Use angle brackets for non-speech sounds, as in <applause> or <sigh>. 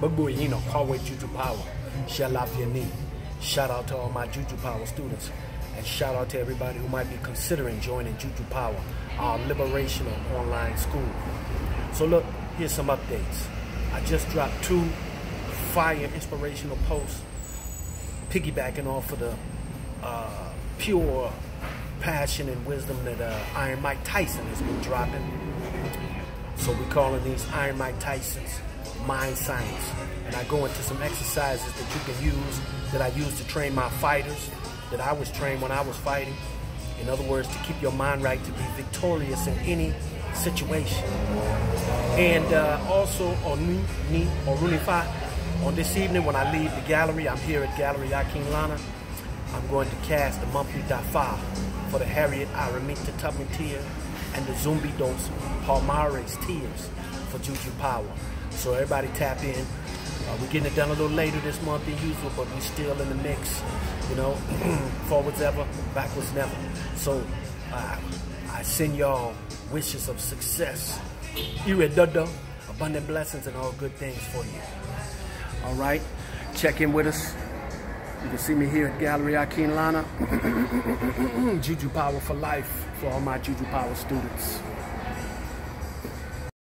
Babuino, Hallway Juju Power, Shalafyani. Shout out to all my Juju Power students. And shout out to everybody who might be considering joining Juju Power, our liberational online school. So look, here's some updates. I just dropped two fire inspirational posts piggybacking off of the uh, pure passion and wisdom that uh, Iron Mike Tyson has been dropping. So we're calling these Iron Mike Tyson's mind science. And I go into some exercises that you can use, that I use to train my fighters, that I was trained when I was fighting. In other words, to keep your mind right, to be victorious in any situation. And uh, also on Ni on this evening when I leave the gallery, I'm here at Gallery Akinlana. I'm going to cast the monthly Dafa for the Harriet Araminta Tubman tiers and the Zumbi Dos Palmares Tiers for Juju Power. So everybody tap in. Uh, we're getting it done a little later this month than usual, but we're still in the mix. You know, <clears throat> forwards ever, backwards never. So uh, I send y'all wishes of success, irredudo, abundant blessings, and all good things for you. All right, check in with us. You can see me here at Gallery Akinlana. <clears throat> Juju Power for life for all my Juju Power students.